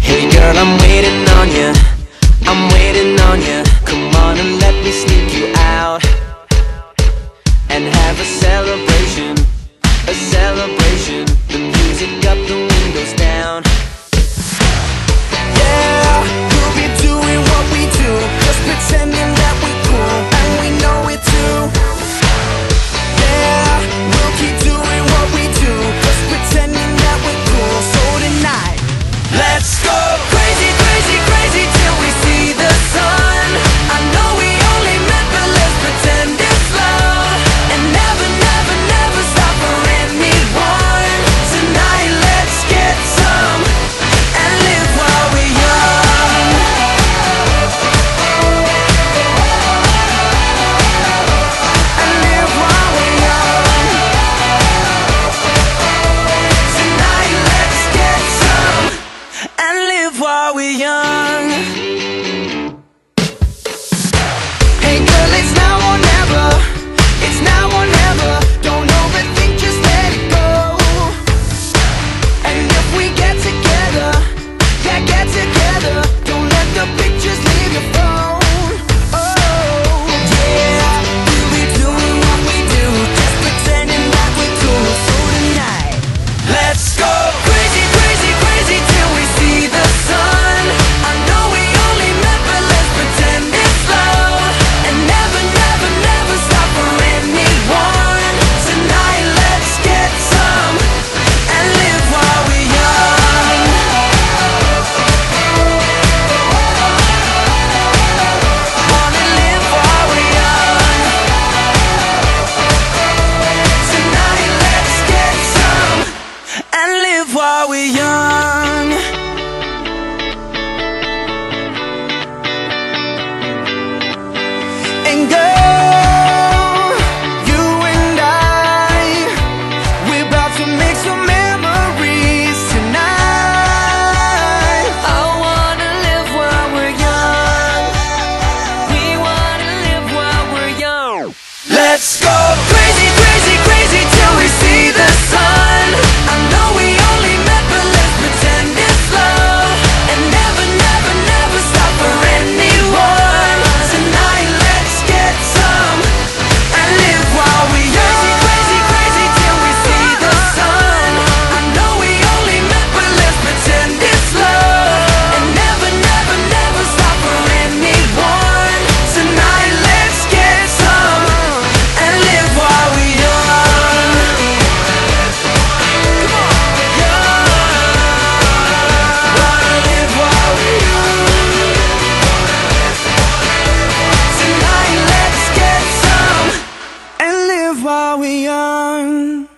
Hey girl, I'm waiting on you. I'm waiting on you. Come on and let me sneak you out and have a celebration, a celebration. are we young? while we're young? while we're young.